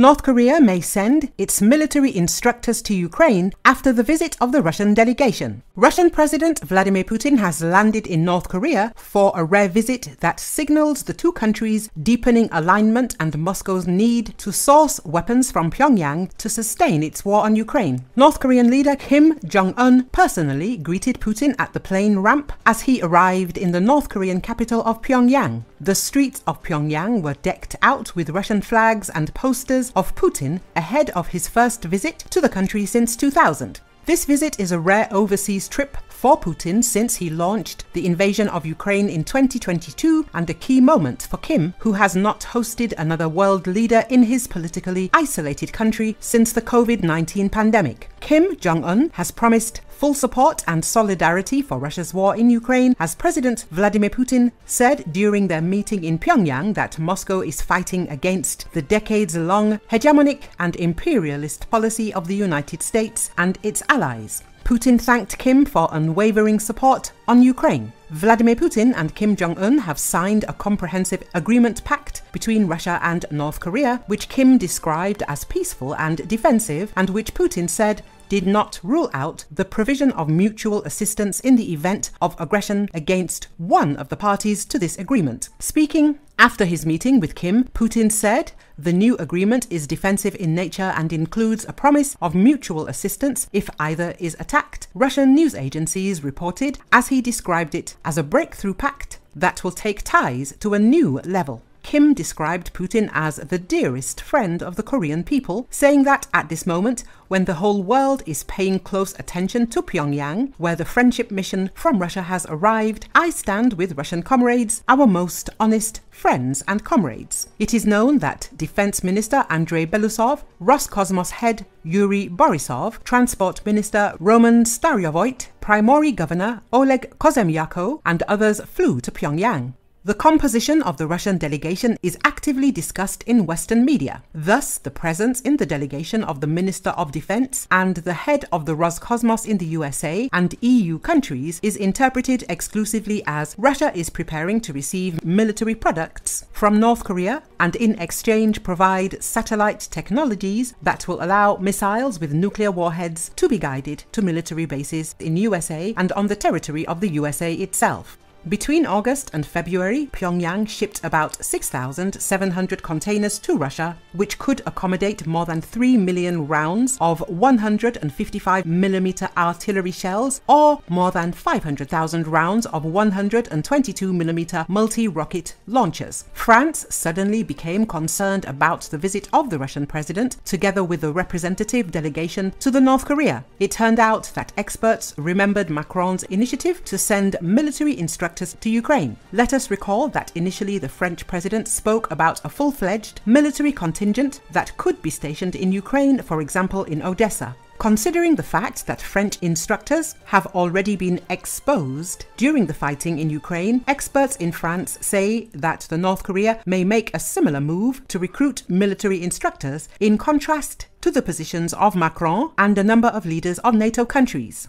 North Korea may send its military instructors to Ukraine after the visit of the Russian delegation. Russian President Vladimir Putin has landed in North Korea for a rare visit that signals the two countries' deepening alignment and Moscow's need to source weapons from Pyongyang to sustain its war on Ukraine. North Korean leader Kim Jong un personally greeted Putin at the plane ramp as he arrived in the North Korean capital of Pyongyang. The streets of Pyongyang were decked out with Russian flags and posters of Putin ahead of his first visit to the country since 2000. This visit is a rare overseas trip for Putin since he launched the invasion of Ukraine in 2022 and a key moment for Kim, who has not hosted another world leader in his politically isolated country since the COVID 19 pandemic. Kim Jong un has promised full support and solidarity for Russia's war in Ukraine as President Vladimir Putin said during their meeting in Pyongyang that Moscow is fighting against the decades long hegemonic and imperialist policy of the United States and its allies. Putin thanked Kim for unwavering support on Ukraine. Vladimir Putin and Kim Jong un have signed a comprehensive agreement pact between Russia and North Korea, which Kim described as peaceful and defensive, and which Putin said did not rule out the provision of mutual assistance in the event of aggression against one of the parties to this agreement. Speaking after his meeting with Kim, Putin said the new agreement is defensive in nature and includes a promise of mutual assistance if either is attacked. Russian news agencies reported, as he described it, as a breakthrough pact that will take ties to a new level. Kim described Putin as the dearest friend of the Korean people, saying that at this moment, when the whole world is paying close attention to Pyongyang, where the friendship mission from Russia has arrived, I stand with Russian comrades, our most honest friends and comrades. It is known that Defense Minister Andrei Belousov, Roscosmos head Yuri Borisov, Transport Minister Roman Starovoit, Primorye Governor Oleg Kozhemyako, and others flew to Pyongyang. The composition of the Russian delegation is actively discussed in Western media. Thus, the presence in the delegation of the Minister of Defense and the head of the Roscosmos in the USA and EU countries is interpreted exclusively as Russia is preparing to receive military products from North Korea and in exchange provide satellite technologies that will allow missiles with nuclear warheads to be guided to military bases in USA and on the territory of the USA itself. Between August and February, Pyongyang shipped about 6,700 containers to Russia, which could accommodate more than 3 million rounds of 155mm artillery shells or more than 500,000 rounds of 122mm multi-rocket launchers. France suddenly became concerned about the visit of the Russian president together with a representative delegation to the North Korea. It turned out that experts remembered Macron's initiative to send military instructors to Ukraine. Let us recall that initially the French president spoke about a full fledged military contingent that could be stationed in Ukraine, for example, in Odessa. Considering the fact that French instructors have already been exposed during the fighting in Ukraine, experts in France say that the North Korea may make a similar move to recruit military instructors in contrast to the positions of Macron and a number of leaders of NATO countries.